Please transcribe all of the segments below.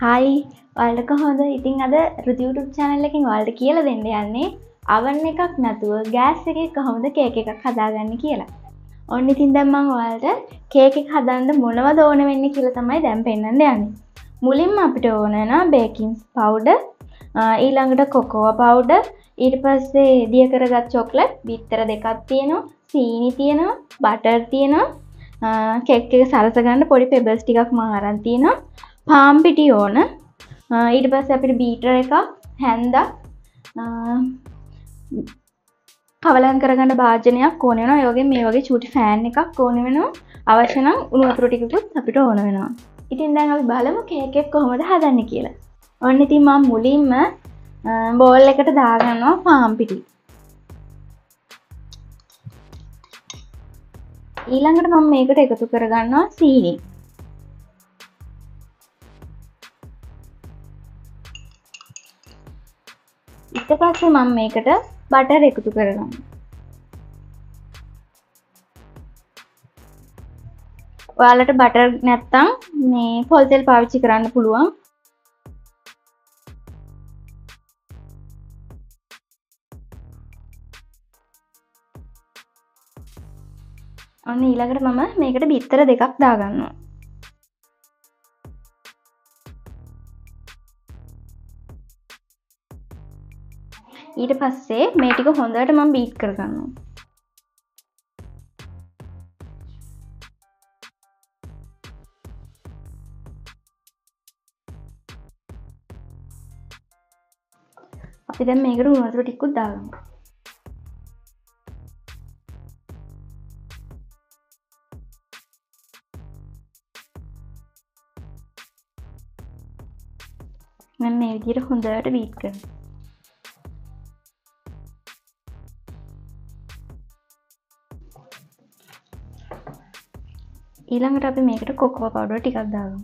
හයි වල්ඩක හොඳ. ඉතින් අද රුතියුටුප් චැනල් එකින් වල්ට කියල දෙන්න යන්නේ අවන්න එකක් නැතුව ගෑස් එක කොහොමද කේක එකක් හදාගන්න කියලා. ඔන්න ඉතින් දැම්මං වල්ට කේකෙක් හදන්ඩ මොනව දෝන වෙන්න කියල තමයි දැම් පෙන්න්න යන්න. මුලින්ම අපිට ඕනන බේකින්ස් පවුඩ ඊළඟට කොකෝව පවුඩ ඊට පස්සේ දිය කරගත් චොක්ලට් බිත්තර දෙකක් තියෙනවා සීනි තියෙනවා බටර් තියෙනවා කෙක් එක සරසගන්න පොඩි පෙබස් ටිකක් මාරන් තියෙනවා. පාම්පිටි ඕන. ඊට පස්ස අපිට බීටර එක හැන්ද කවලන් කරගන්න භාජනයක් ඕනෙන යෝගේ මේ වගේ චුටි ෆෑන් එකක් ඕන වෙනවා. අවශ්‍යනම් උනුවතුර ටිකුත් අපිට ඕන වෙනවා. ඉතින් දැන් අපි බලමු කේකෙක් කොහොමද හදන්න කියලා. ඔන්න ඉතින් මම මුලින්ම බෝල් එකට දාගන්නවා පාම්පිටි. ඊළඟට මම මේකට එකතු කරගන්නවා සීනි. ඉට පස්සේ මම මේකට බටර් එකතු කරගන්න ඔයාලට බටර් නැත්තං මේ පොල්තෙල් පාවිච්චි කරන්න පුළුවන්. ඔන්න ඊළඟට මම මේකට බිත්තර දෙකක් දාගන්නවා. ඊට පස්සේ මේ ටික හොඳට මම බීට් කරගන්නවා. අපි දැන් මේකට උණු වතුර ටිකකුත් දාගමු. මම මේ විදිහට හොඳට බීට් කරනවා. ඊළඟට අපි මේකට කොකෝ පවඩුව ටිකක් දාගමු.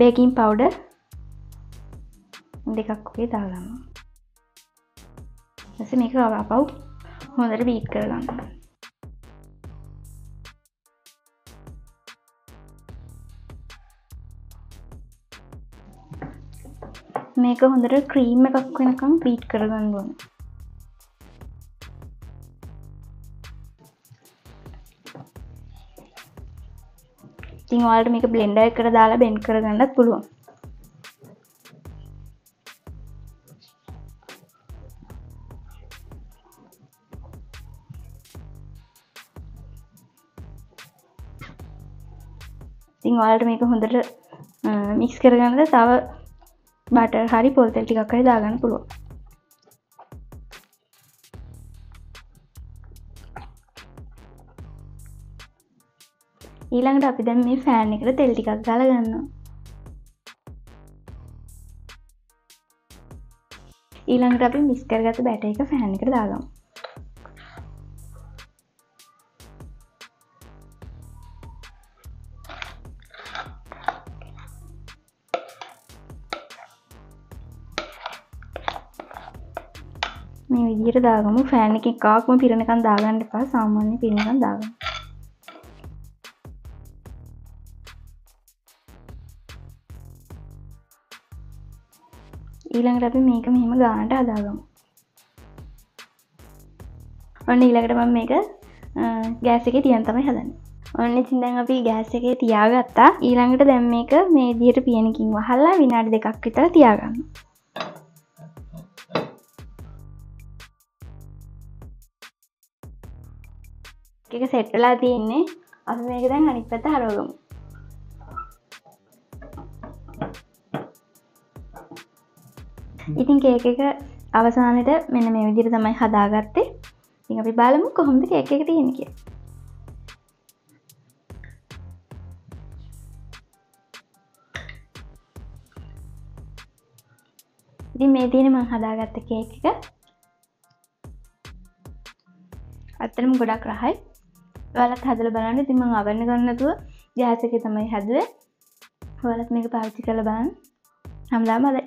බේකින් පවුඩ දෙකක් වගේ දාගන්න ඇස මේක පව් හොඳට බීට් කරගන්න. මේක හොඳට ක්‍රීම් එකක් වෙනකම් පීට් කරගන්න ඕන. ඉතින් ඔයාලට මේක බ්ලෙන්ඩර් එකට දාලා බෙන්ඩ් කරගන්නත් පුළුවන්. ඉතින් ඔයාලට මේක හොඳට මික්ස් කරගන්නද තව බට හරි පොල්තෙල් ටිකක් හරි දාගන්න පුළුවන්. ඊළඟට අපි දැන් මේ ෆෑන් එකට තෙල් ටිකක් දාලා ගන්නවා. ඊළඟට අපි මිස් කරගත බැට එක ෆෑන් එකට දාගමු. මේ විදිහට දාගමු. ෆෑන් එක එකාක්ම පිරණකන් දාගන්න එපා. සාමාන්‍ය පිරිනිකන් දාගන්න. ඊළඟට අපි මේක මෙහෙම ගානට හදාගමු. ඔන්න ඊළඟට මම මේක ගෑස එක තියන් තමයි හදන්න. ඔන්න ඉතින්දැන් අපි ගෑස එකේ තියාගත්තා. ඊළඟට දැම් මේක මේ දියට පියනකින් වහල්ලා විනාඩි දෙකක් විතර තියාගන්න. එක සෙට්ටලා තියෙන්නේ අපි මේක දැන් අනිත් පැත්ත හරෝගමු ඉතින් කේක එක අවසානයට මෙන්න මේ විදිර තමයි හදාගත්තේ. ඉ අපි බලමු කොහොමද කේක එක තියෙන කිය ඉතින් මේ තියෙන මං හදාගත්ත කේක එක. අත්තරම ගොඩක් රහයි. වලත් හදල බලන්න. තිම අවන්න ගන්නතුව ජාසක තමයි හැදුව. හොලත් මේක පාවිච්චි කළ බාන් හම්ලා මදයි